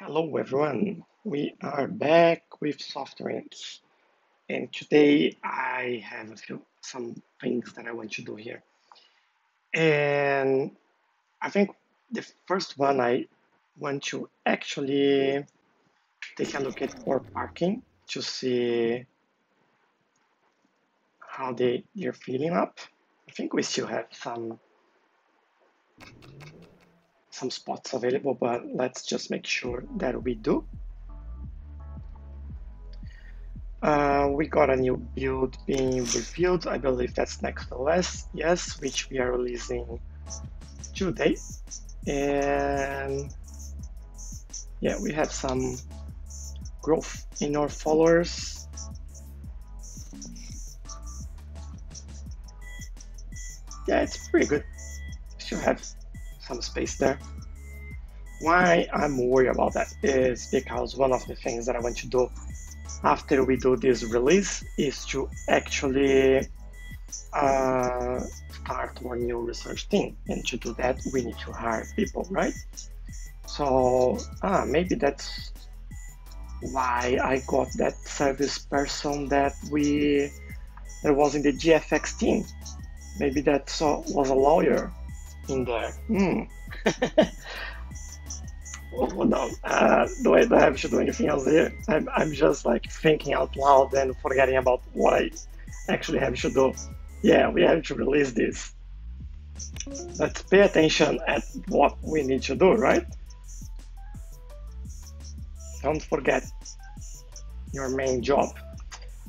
Hello everyone, we are back with Software Inc. and today I have a few some things that I want to do here. And I think the first one I want to actually take a look at core parking to see how they, they're filling up. I think we still have some some spots available, but let's just make sure that we do. Uh, we got a new build being revealed. I believe that's Next.OS, yes, which we are releasing today. And yeah, we have some growth in our followers. Yeah, it's pretty good. Still have some space there. Why I'm worried about that is because one of the things that I want to do after we do this release is to actually uh, start our new research team. And to do that, we need to hire people, right? So ah, maybe that's why I got that service person that we that was in the GFX team. Maybe that was a lawyer in there. Hmm. oh, no, uh, do I, do I have to do anything else here? I'm, I'm just like thinking out loud and forgetting about what I actually have to do. Yeah, we have to release this. Let's pay attention at what we need to do, right? Don't forget your main job.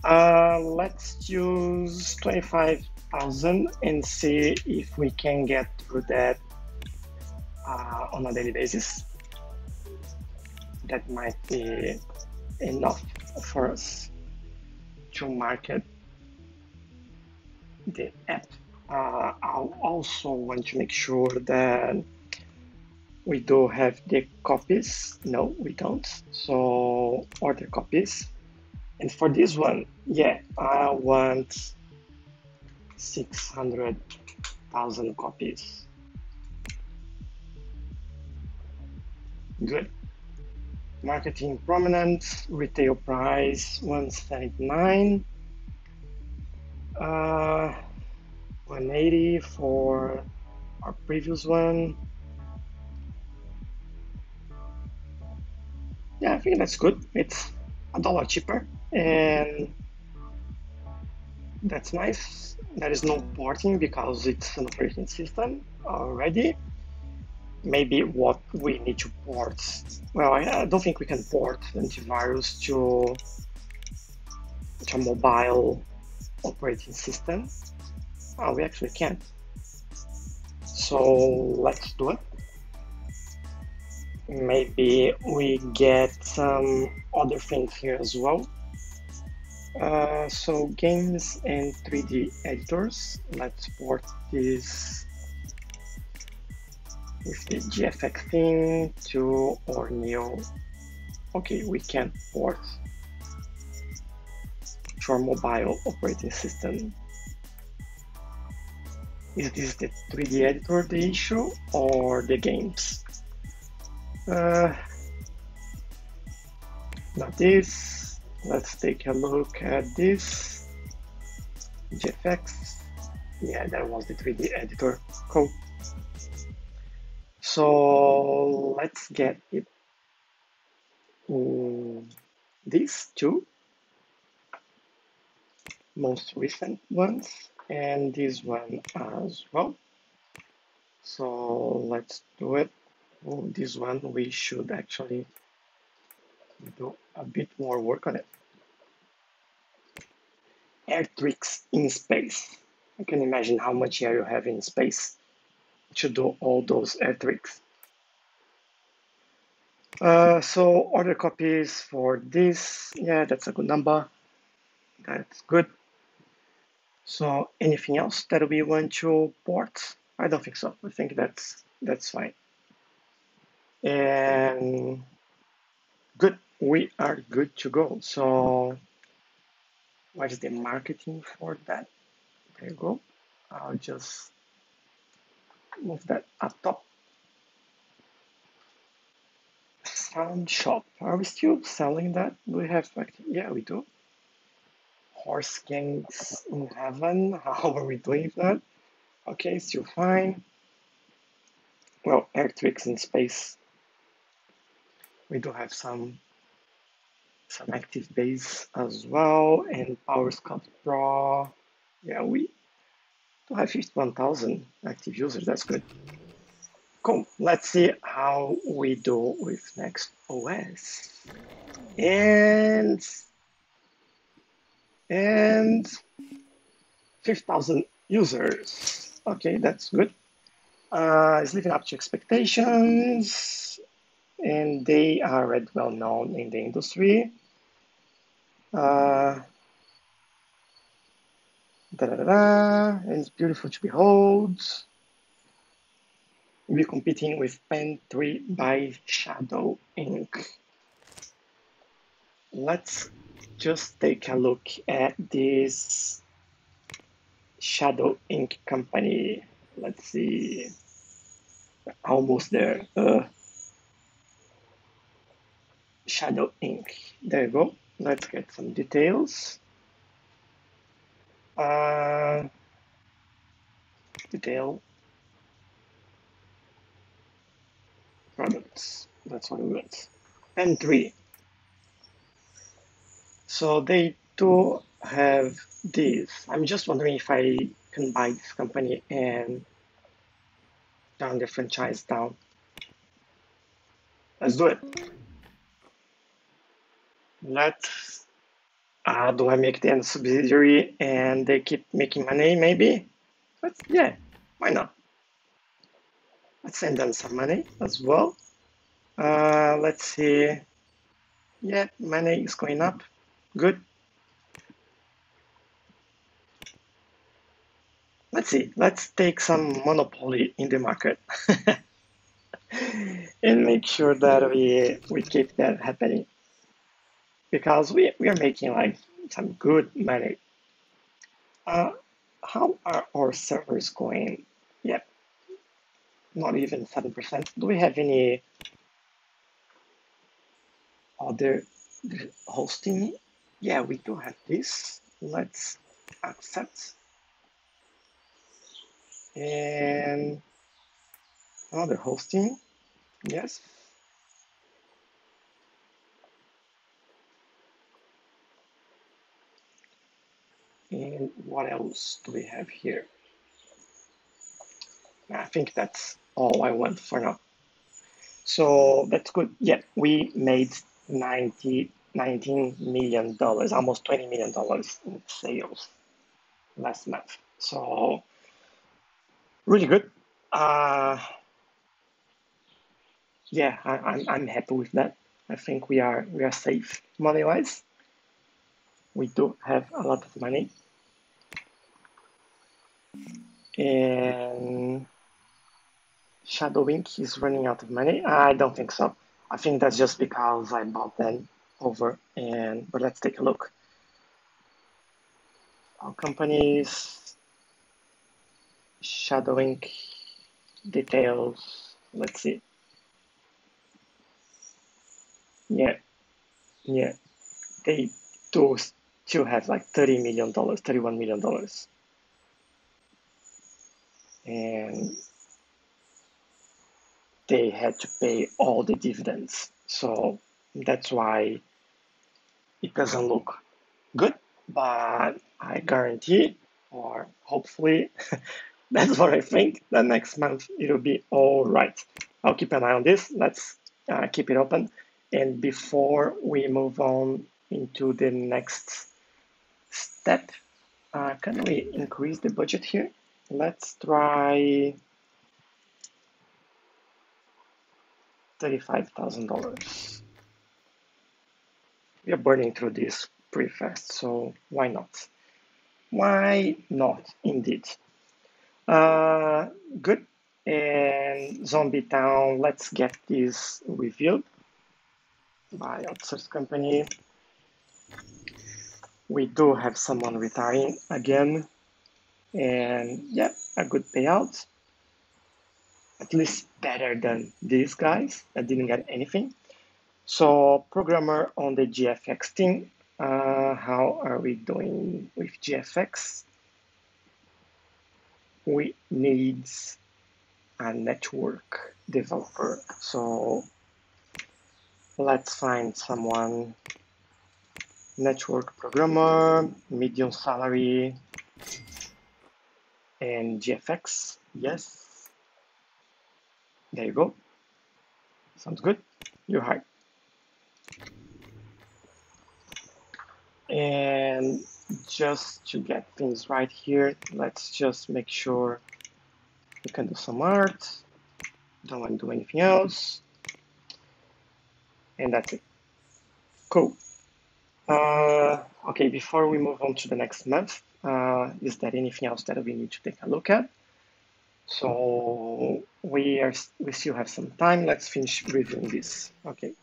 Uh, let's use 25 thousand and see if we can get through that uh, on a daily basis. That might be enough for us to market the app. Uh, I'll also want to make sure that we do have the copies. No, we don't. So order copies. And for this one, yeah, I want 600,000 copies. Good. Marketing prominent, retail price 179, uh, 180 for our previous one. Yeah, I think that's good. It's a dollar cheaper and that's nice. There is no porting because it's an operating system already. Maybe what we need to port. Well, I, don't think we can port antivirus to, to a mobile operating system. Oh, we actually can. So let's do it. Maybe we get some other things here as well. Uh, so games and 3D editors. Let's port this with the GFX thing to our new. Okay, we can port to mobile operating system. Is this the 3D editor the issue or the games? Uh, not this let's take a look at this. GFX yeah that was the 3d editor. Cool. So let's get it. Um, these two. Most recent ones and this one as well. So let's do it. Oh, this one we should actually do a bit more work on it. Air tricks in space. I can imagine how much air you have in space to do all those air tricks. Uh, so order copies for this, yeah, that's a good number. That's good. So anything else that we want to port? I don't think so. I think that's that's fine. And good we are good to go. So what is the marketing for that? There you go. I'll just move that up top. Sound Shop. Are we still selling that? Do we have, yeah, we do. Horse Gangs in Heaven. How are we doing that? Okay, still fine. Well, Electrics in Space. We do have some some active base as well and Power Scout Pro. Yeah, we do have 51,000 active users. That's good. Cool. Let's see how we do with Next OS. And and 5,000 users. Okay, that's good. Uh, it's living up to expectations, and they are already well known in the industry. Uh, da, da, da, and it's beautiful to behold. We're competing with Pen 3 by Shadow Ink. Let's just take a look at this Shadow Ink company. Let's see. Almost there. Uh, Shadow Ink. There you go. Let's get some details. Uh, detail products. That's what we want. And three. So they do have this. I'm just wondering if I can buy this company and turn the franchise down. Let's do it. Let's uh, do I make them subsidiary and they keep making money maybe? But yeah, why not? Let's send them some money as well. Uh, let's see. Yeah, money is going up. Good. Let's see. Let's take some monopoly in the market and make sure that we we keep that happening because we, we are making like some good money. Uh, how are our servers going? Yep, not even 7%. Do we have any other hosting? Yeah, we do have this. Let's accept. And other hosting, yes. And what else do we have here? I think that's all I want for now. So that's good. Yeah, we made 90, 19 million dollars, almost 20 million dollars in sales last month. So really good. Uh, yeah, I, I'm I'm happy with that. I think we are we are safe money wise. We do have a lot of money. And Shadow Ink is running out of money. I don't think so. I think that's just because I bought them over and but let's take a look. Our companies, Shadow Ink details. Let's see. Yeah, yeah, they do still have like thirty million dollars, thirty-one million dollars, and they had to pay all the dividends. So that's why it doesn't look good, but I guarantee, or hopefully, that's what I think, that next month it'll be all right. I'll keep an eye on this. Let's uh, keep it open. And before we move on into the next step, uh, can we increase the budget here? Let's try $35,000. We are burning through this pretty fast, so why not? Why not, indeed? Uh, good. And Zombie Town, let's get this reviewed by outsourced company. We do have someone retiring again, and yeah, a good payout at least better than these guys that didn't get anything. So programmer on the GFX team, uh, how are we doing with GFX? We need a network developer. So let's find someone, network programmer, medium salary, and GFX, yes. There you go. Sounds good. You're hired. And just to get things right here, let's just make sure we can do some art. Don't want to do anything else. And that's it. Cool. Uh, okay, before we move on to the next month, uh, is there anything else that we need to take a look at? So we are we still have some time. Let's finish reviewing this. Okay.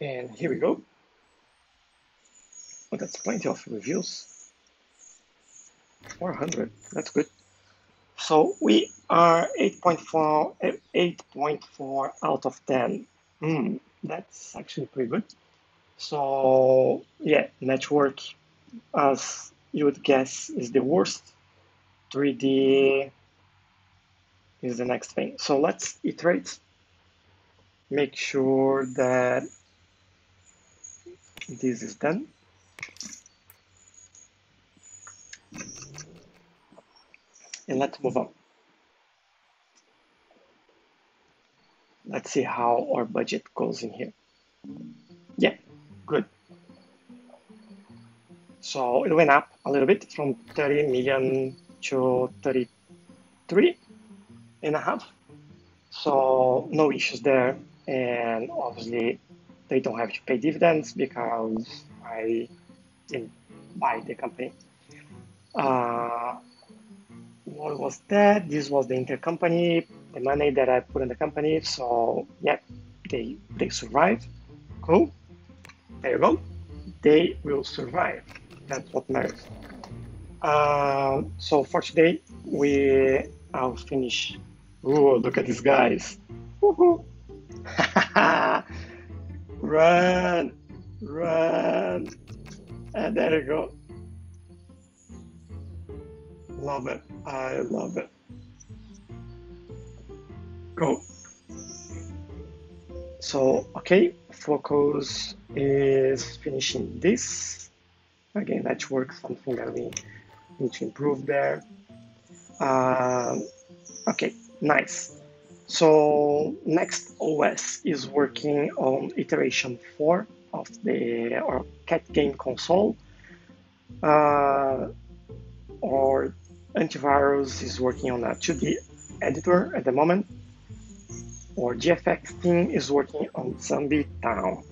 And here we go. Oh, that's plenty of reviews. 400, that's good. So we are 8.4, 8.4 out of 10. Mm, that's actually pretty good. So yeah, network, as you would guess, is the worst. 3D is the next thing. So let's iterate. Make sure that this is done. And let's move on. Let's see how our budget goes in here. Yeah, good. So it went up a little bit from 30 million to 33 and a half. So no issues there. And obviously they don't have to pay dividends because I didn't buy the company. Uh, what was that? This was the intercompany, the money that I put in the company. So yeah, they they survived. Cool. You go. They will survive. That's what matters. Uh, so for today, we I'll finish. Oh, look at these guys. run, run. And there you go. Love it. I love it. Go. So, okay, focus is finishing this. Again, network, something that we need to improve there. Um, okay, nice. So next OS is working on iteration 4 of the or cat game console. Uh, or antivirus is working on a 2D editor at the moment. Or GFX team is working on Zombie Town.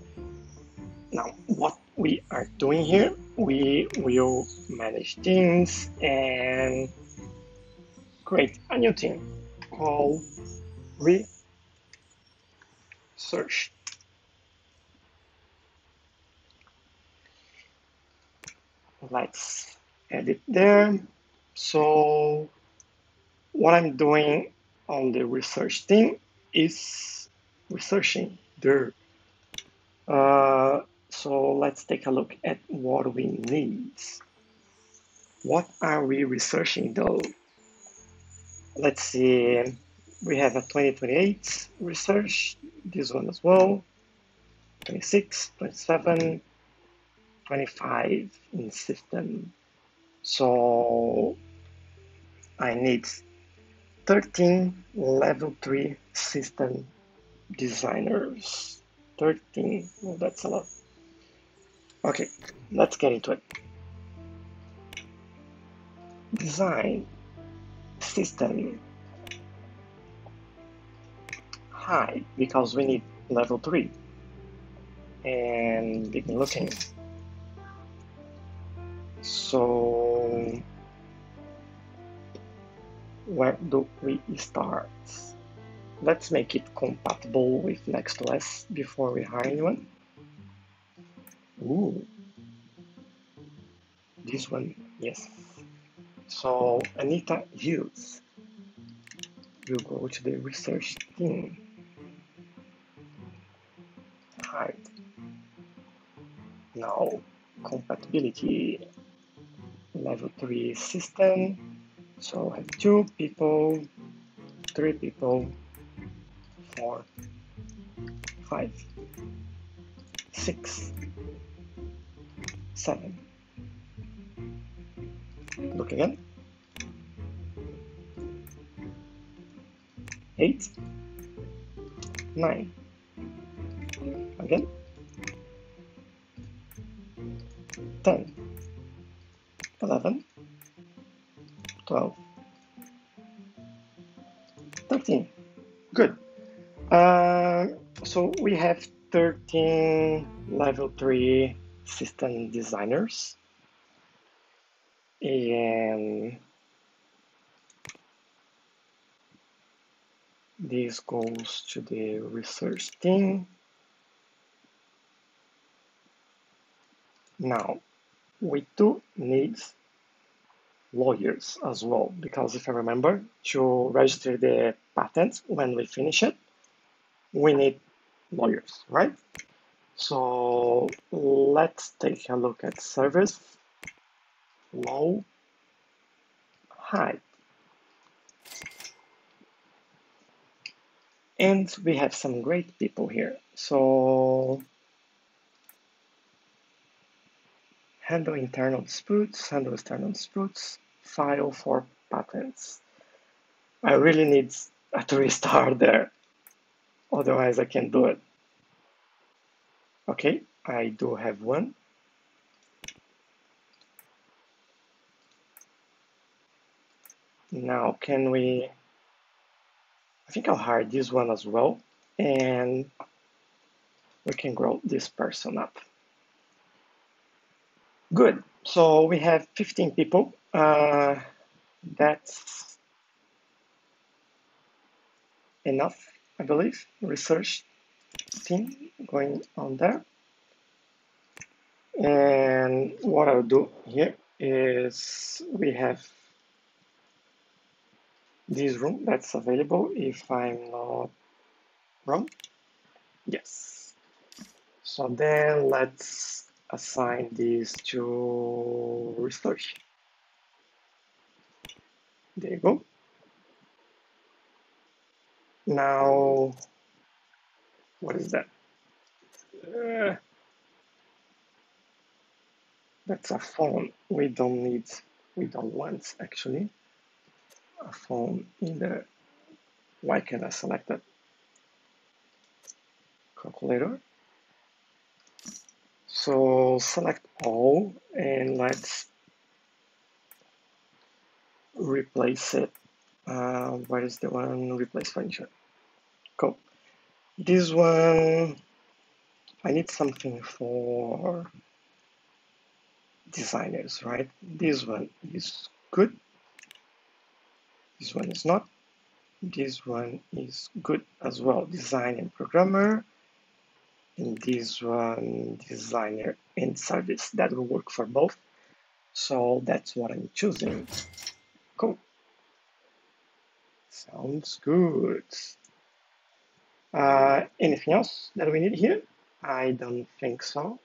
Now, what we are doing here, we will manage teams and create a new team called research. Let's edit there. So what I'm doing on the research team is researching there. Uh, so let's take a look at what we need. What are we researching though? Let's see, we have a 2028 research, this one as well, 26, 27, 25 in system. So I need 13 level 3 system designers. 13, well, that's a lot. Okay, let's get into it. Design system high because we need level 3 and begin looking. So where do we start? Let's make it compatible with Next.OS before we hire anyone. Ooh, this one, yes. So Anita Hughes will go to the research team. hide. Now, compatibility level 3 system. So I have two people, three people, four, five, six, seven. Look again. Eight, nine. Again. Ten, eleven, twelve, thirteen. Good. Uh, so we have 13 level 3 system designers. And this goes to the research team. Now, we do need lawyers as well, because if I remember, to register the patent when we finish it, we need lawyers, right? So let's take a look at service law height. And we have some great people here. So handle internal disputes, handle external disputes, file for patents. I really need a three star there. Otherwise I can't do it. Okay, I do have one. Now, can we, I think I'll hire this one as well, and we can grow this person up. Good, so we have 15 people. Uh, that's enough, I believe, research team going on there. And what I'll do here is we have this room that's available if I'm not wrong. Yes. So then let's assign this to research. There you go. Now, what is that? Uh, that's a phone. We don't need, we don't want actually a phone in the, why can I select that? Calculator. So select all and let's replace it. Uh, the one replace function? Cool. This one, I need something for designers, right? This one is good. This one is not. This one is good as well. Design and programmer. And this one, designer and service. That will work for both. So that's what I'm choosing. Cool. Sounds good. Uh, anything else that we need here? I don't think so.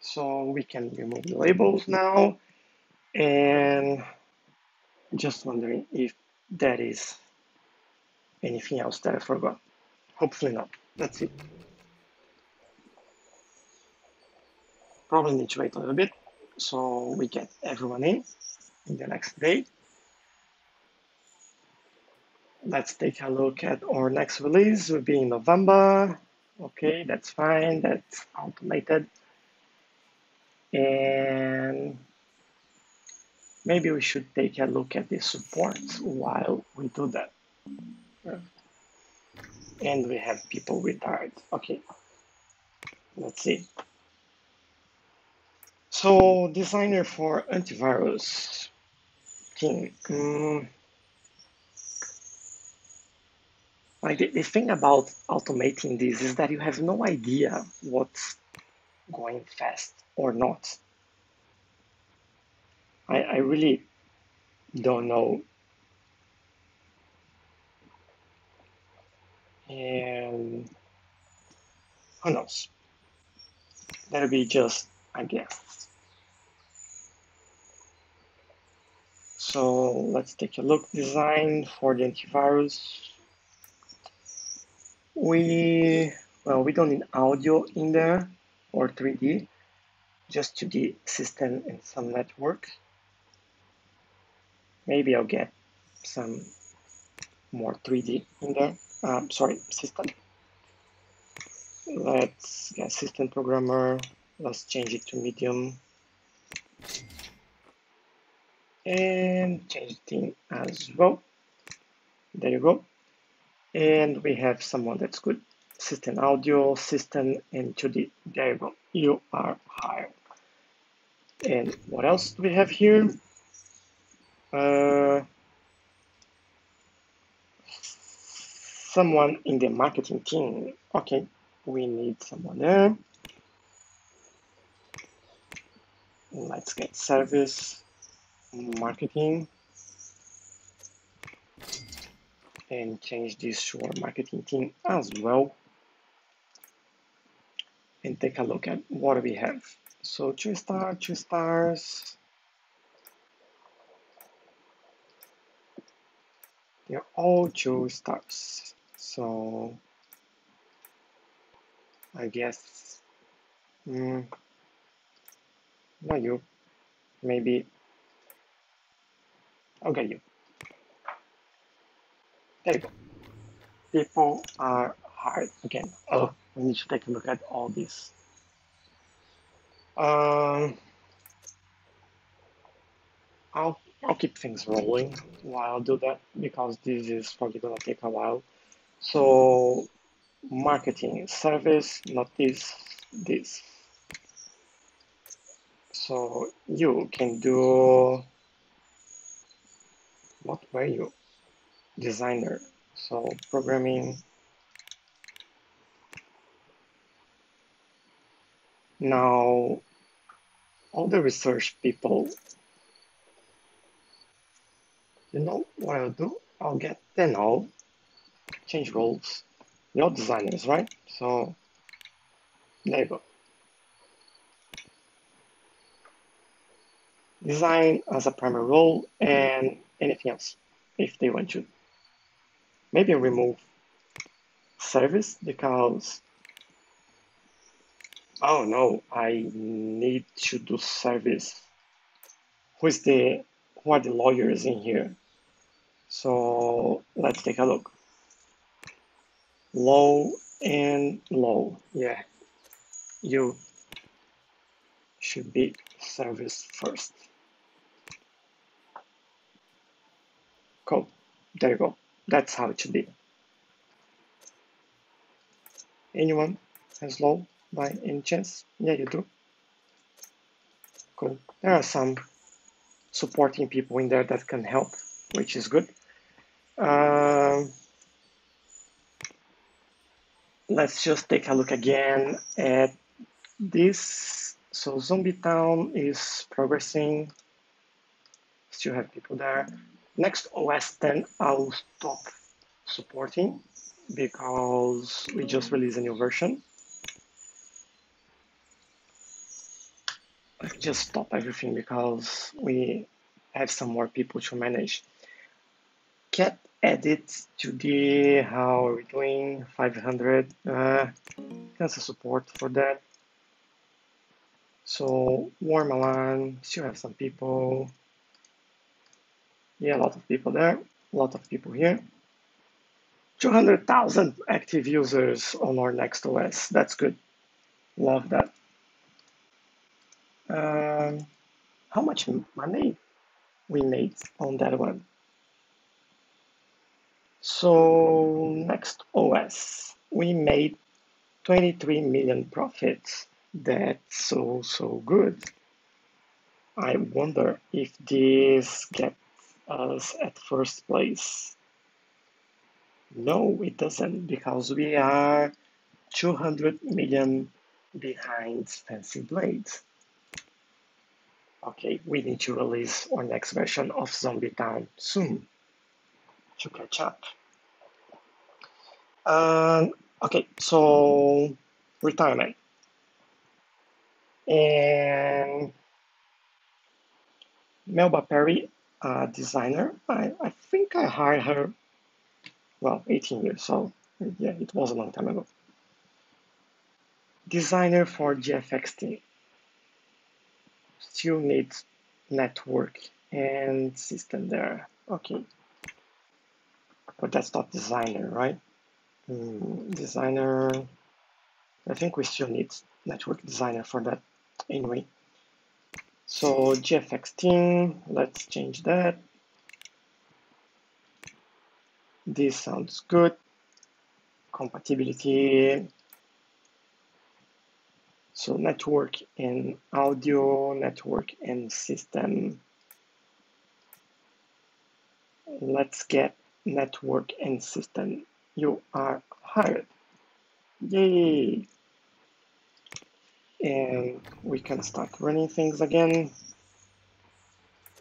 So we can remove the labels now. And just wondering if that is anything else that I forgot. Hopefully not. That's it. Probably need to wait a little bit so we get everyone in in the next day. Let's take a look at our next release will be in November. Okay, that's fine. That's automated. And maybe we should take a look at the support while we do that. And we have people retired. Okay, let's see. So designer for antivirus team. Mm. Like the, the thing about automating this is that you have no idea what's going fast or not. I, I really don't know And who knows? That'll be just a guess. So let's take a look. Design for the antivirus. We, well, we don't need audio in there or 3D, just 2D system and some network. Maybe I'll get some more 3D in there. Um, sorry, system. Let's get system programmer. Let's change it to medium. And change the theme as well. There you go. And we have someone that's good. System audio, system, and 2D. There you go. You are hired. And what else do we have here? Uh, someone in the marketing team. Okay, we need someone there. Let's get service marketing and change this to our marketing team as well. And take a look at what we have. So two star, two stars. They're all two stars. So I guess, mm, not you, maybe, get you. There you go. People are hard again. Oh, we need to take a look at all this. Um, I'll I'll keep things rolling while I do that because this is probably gonna take a while. So marketing service, not this, this. So you can do, what were you? Designer. So programming. Now, all the research people, you know what I'll do? I'll get them all, change roles, you're designers, right? So go. Design as a primary role and anything else if they want to. Maybe remove service because oh no, I need to do service. Who's the who are the lawyers in here? So let's take a look low and low. Yeah, you should be service first. Cool. There you go. That's how it should be. Anyone has low by any chance? Yeah, you do. Cool. There are some supporting people in there that can help, which is good. Um, let's just take a look again at this. So Zombie Town is progressing. Still have people there. Next OS 10, I'll stop supporting because we just released a new version. I just stop everything because we have some more people to manage. Cat edit to the how are we doing? 500 uh, that's a support for that. So warm alarm still have some people. Yeah a lot of people there a lot of people here. 200,000 active users on our next OS that's good. Love that. Um, how much money we made on that one so next OS, we made 23 million profits. That's so, so good. I wonder if this gets us at first place. No, it doesn't because we are 200 million behind Fancy Blades. Okay, we need to release our next version of Zombie Town soon to catch up. Um, okay, so retirement. And Melba Perry, uh, designer, I, I think I hired her, well, 18 years, so yeah, it was a long time ago. Designer for GFX team. Still needs network and system there. Okay. But that's not designer, right? Mm, designer, I think we still need network designer for that anyway. So GFX team, let's change that. This sounds good. Compatibility. So network and audio, network and system. Let's get network and system. You are hired. Yay! And we can start running things again.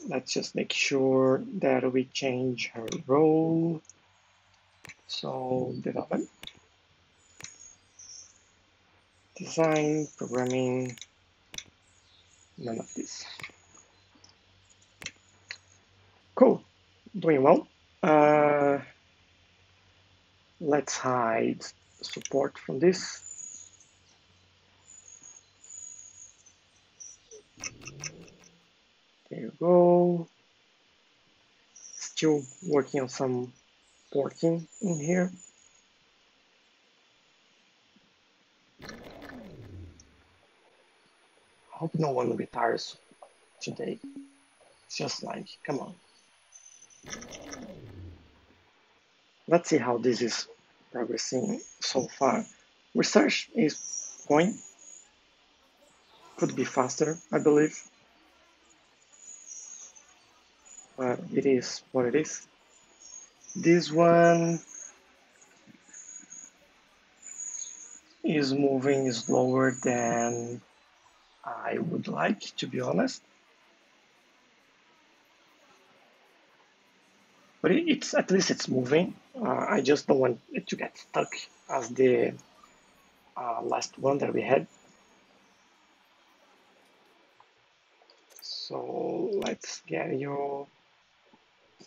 Let's just make sure that we change her role. So development, design, programming, none of this. Cool, doing well. Uh, let's hide support from this. There you go. Still working on some porting in here. Hope no one retires today. It's just like, come on. Let's see how this is progressing so far. Research is going, could be faster, I believe. But it is what it is. This one is moving slower than I would like, to be honest. But it's at least it's moving. Uh, I just don't want it to get stuck as the uh, last one that we had. So let's get your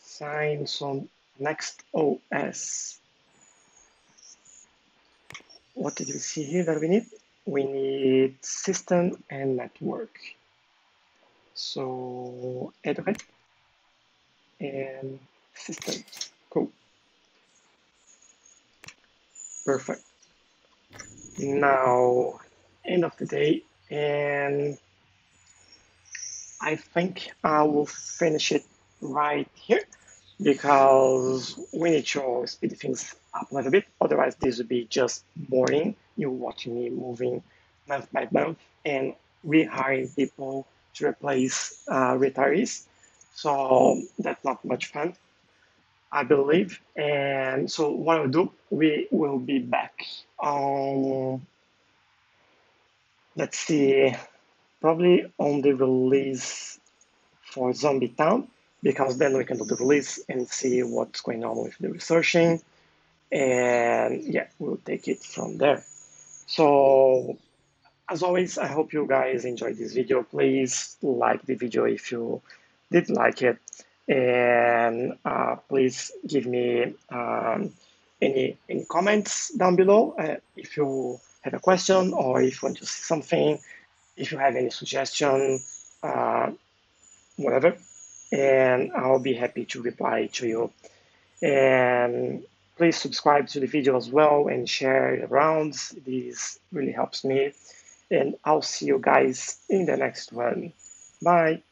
signs on next OS. What did we see here that we need? We need system and network. So address and system. Cool. Perfect. Now, end of the day, and I think I will finish it right here because we need to speed things up a little bit. Otherwise, this would be just boring. You watching me moving month by month and rehiring people to replace uh, retirees. So that's not much fun. I believe. And so what I'll do, we will be back on, let's see, probably on the release for Zombie Town, because then we can do the release and see what's going on with the researching. And yeah, we'll take it from there. So as always, I hope you guys enjoyed this video. Please like the video if you did like it and uh, please give me um, any any comments down below uh, if you have a question or if you want to see something, if you have any suggestion, uh, whatever, and I'll be happy to reply to you. And please subscribe to the video as well and share it around. This really helps me. And I'll see you guys in the next one. Bye.